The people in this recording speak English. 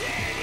dead!